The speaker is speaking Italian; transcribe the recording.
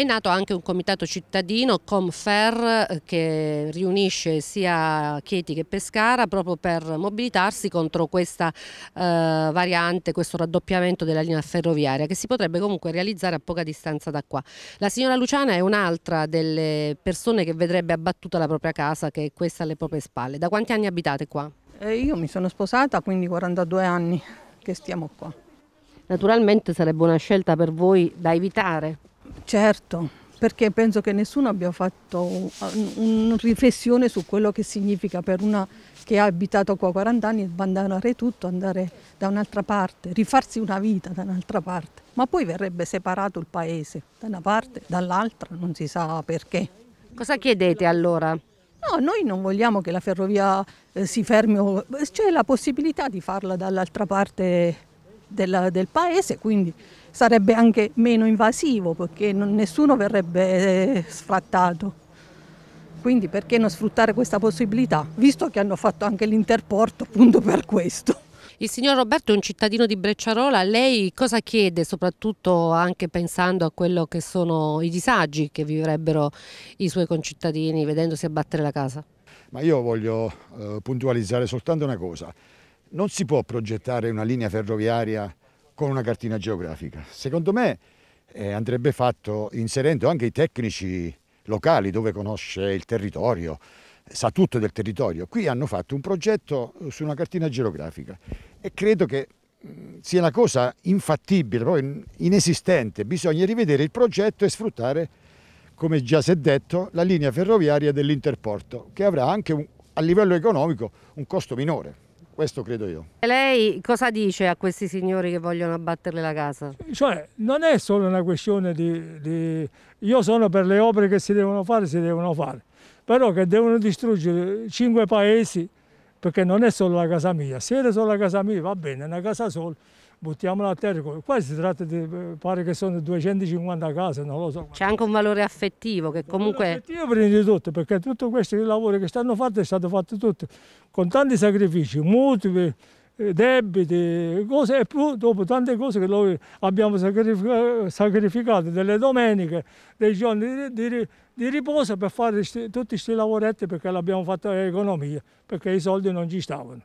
È nato anche un comitato cittadino, Comfer, che riunisce sia Chieti che Pescara proprio per mobilitarsi contro questa eh, variante, questo raddoppiamento della linea ferroviaria che si potrebbe comunque realizzare a poca distanza da qua. La signora Luciana è un'altra delle persone che vedrebbe abbattuta la propria casa, che è questa alle proprie spalle. Da quanti anni abitate qua? Eh, io mi sono sposata, quindi 42 anni che stiamo qua. Naturalmente sarebbe una scelta per voi da evitare. Certo, perché penso che nessuno abbia fatto una riflessione su quello che significa per una che ha abitato qua 40 anni abbandonare tutto, andare da un'altra parte, rifarsi una vita da un'altra parte. Ma poi verrebbe separato il paese da una parte, dall'altra, non si sa perché. Cosa chiedete allora? No, noi non vogliamo che la ferrovia eh, si fermi, c'è la possibilità di farla dall'altra parte del, del paese, quindi sarebbe anche meno invasivo perché non, nessuno verrebbe eh, sfrattato. Quindi perché non sfruttare questa possibilità, visto che hanno fatto anche l'interporto appunto per questo. Il signor Roberto è un cittadino di Brecciarola, lei cosa chiede soprattutto anche pensando a quello che sono i disagi che vivrebbero i suoi concittadini vedendosi abbattere la casa? Ma io voglio eh, puntualizzare soltanto una cosa, non si può progettare una linea ferroviaria con una cartina geografica. Secondo me eh, andrebbe fatto inserendo anche i tecnici locali dove conosce il territorio, sa tutto del territorio. Qui hanno fatto un progetto su una cartina geografica e credo che sia una cosa infattibile, proprio inesistente. Bisogna rivedere il progetto e sfruttare, come già si è detto, la linea ferroviaria dell'Interporto, che avrà anche un, a livello economico un costo minore. Questo credo io. E lei cosa dice a questi signori che vogliono abbatterle la casa? Cioè, non è solo una questione di, di... Io sono per le opere che si devono fare, si devono fare. Però che devono distruggere cinque paesi, perché non è solo la casa mia. Se era solo la casa mia, va bene, è una casa sola buttiamola a terra. Qua si tratta di, pare che sono 250 case, non lo so. C'è anche un valore affettivo che comunque... Affettivo prima di tutto, perché tutto questo lavoro che stanno facendo è stato fatto tutto con tanti sacrifici, mutui, eh, debiti, cose e più, dopo tante cose che noi abbiamo sacrificato, delle domeniche, dei giorni di, di, di riposo per fare sti, tutti questi lavoretti perché l'abbiamo fatto economia, perché i soldi non ci stavano.